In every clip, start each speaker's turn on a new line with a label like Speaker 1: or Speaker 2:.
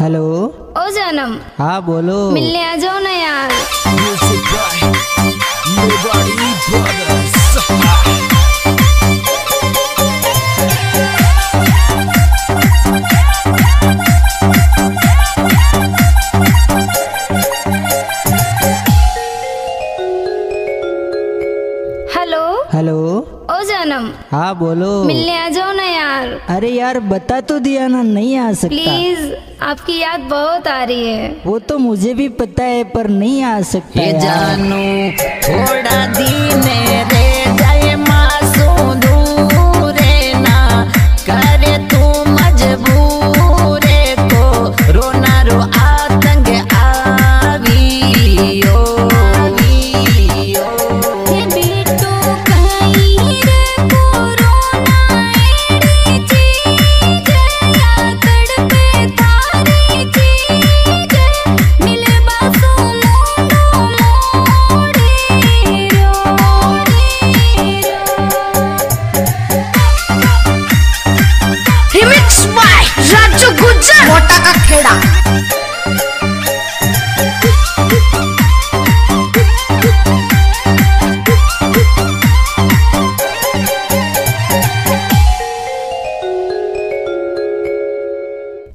Speaker 1: Hello.
Speaker 2: ओ जानम।
Speaker 1: हाँ बोलो।
Speaker 2: मिलने आ जाओ ना यार. हेलो।
Speaker 1: हेलो।
Speaker 2: जानम।
Speaker 1: हाँ बोलो।
Speaker 2: मिलने आ जाओ ना यार।
Speaker 1: अरे यार बता तो दिया ना नहीं आ सकता।
Speaker 2: प्लीज़ आपकी याद बहुत आ रही है।
Speaker 1: वो तो मुझे भी पता है पर नहीं आ सकता
Speaker 3: ये जानू थोड़ा दिन रे।
Speaker 4: मोटा का खेड़ा।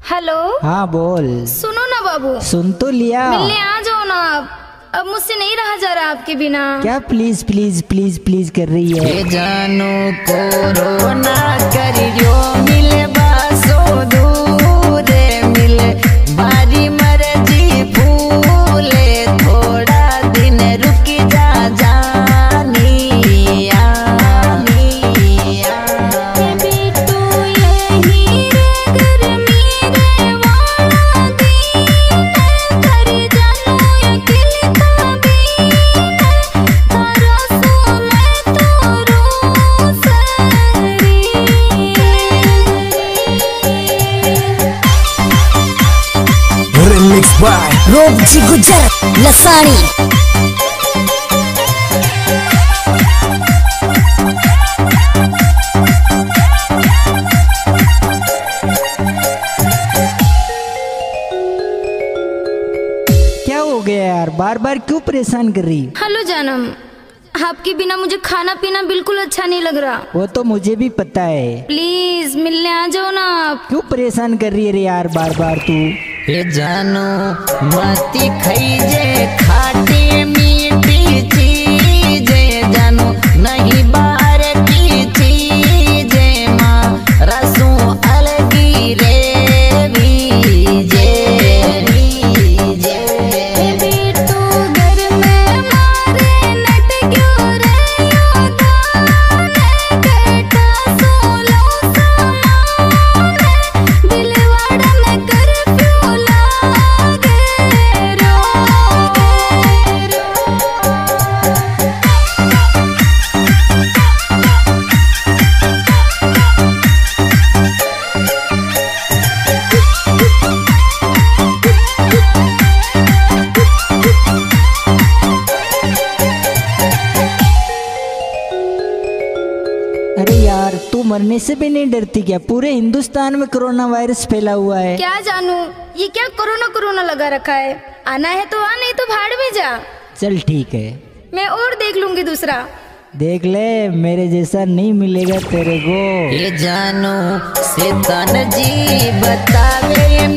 Speaker 2: हेलो?
Speaker 1: हाँ बोल।
Speaker 2: सुनो ना बाबू।
Speaker 1: सुन तो लिया।
Speaker 2: मिलने आ जाओ ना आप। अब मुझसे नहीं रहा जा रहा आपके बिना।
Speaker 1: क्या प्लीज़ प्लीज़ प्लीज़ प्लीज़ कर रही है?
Speaker 3: जानू कोरोना करियो मिले
Speaker 5: by
Speaker 4: रोबजी गुज्जर लसाणी
Speaker 1: क्या हो गया यार? बार बार क्यों परेशान कर रही?
Speaker 2: हेलो जानम आपके बिना मुझे खाना पीना बिल्कुल अच्छा नहीं लग रहा।
Speaker 1: वो तो मुझे भी पता है।
Speaker 2: प्लीज़ मिलने आ जाओ ना आप।
Speaker 1: क्यों परेशान कर रही है रे यार बार बार तू?
Speaker 3: ये जानू मती खईजे खाटी मीठी
Speaker 1: मरने से भी नहीं डरती क्या? पूरे हिंदुस्तान में कोरोना वायरस फैला हुआ है।
Speaker 2: क्या जानू? ये क्या कोरोना कोरोना लगा रखा है? आना है तो आ नहीं तो भाड़ में जा।
Speaker 1: चल ठीक है।
Speaker 2: मैं और देख लूँगी दूसरा।
Speaker 1: देख ले मेरे जैसा नहीं मिलेगा तेरे को।
Speaker 3: ये जानू शैतान जी बतावे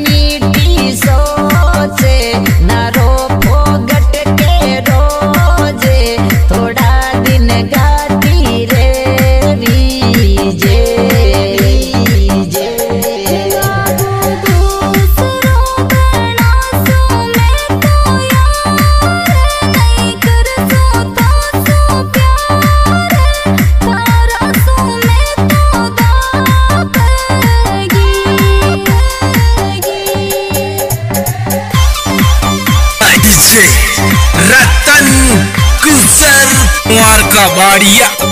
Speaker 5: DJ Ratan Kuser Warga Baria